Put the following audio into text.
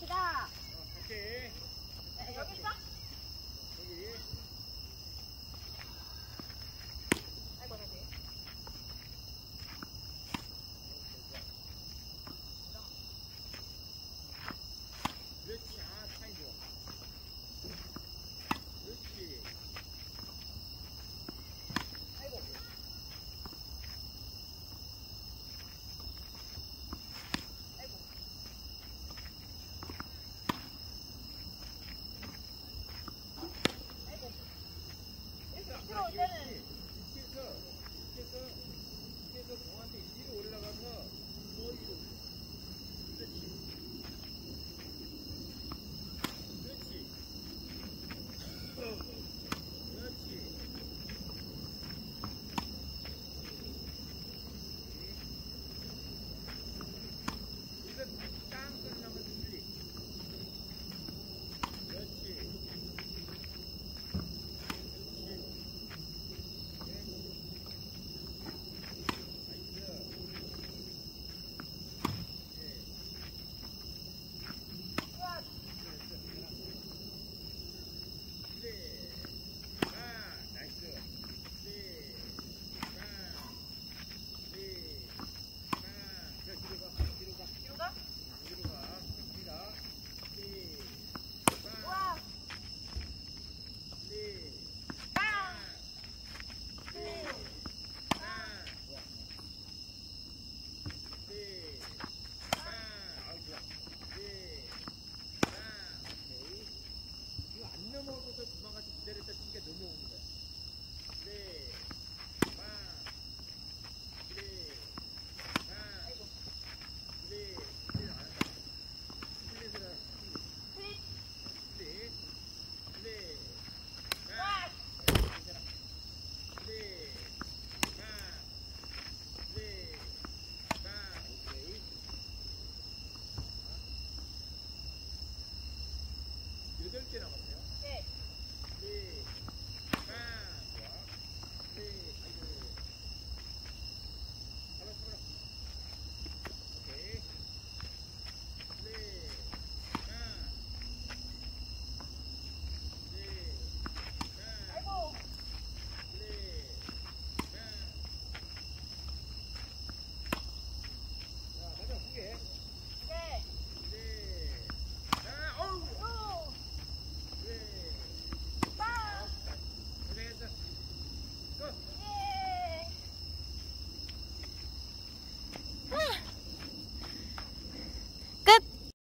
갑시다. 오케이. result in.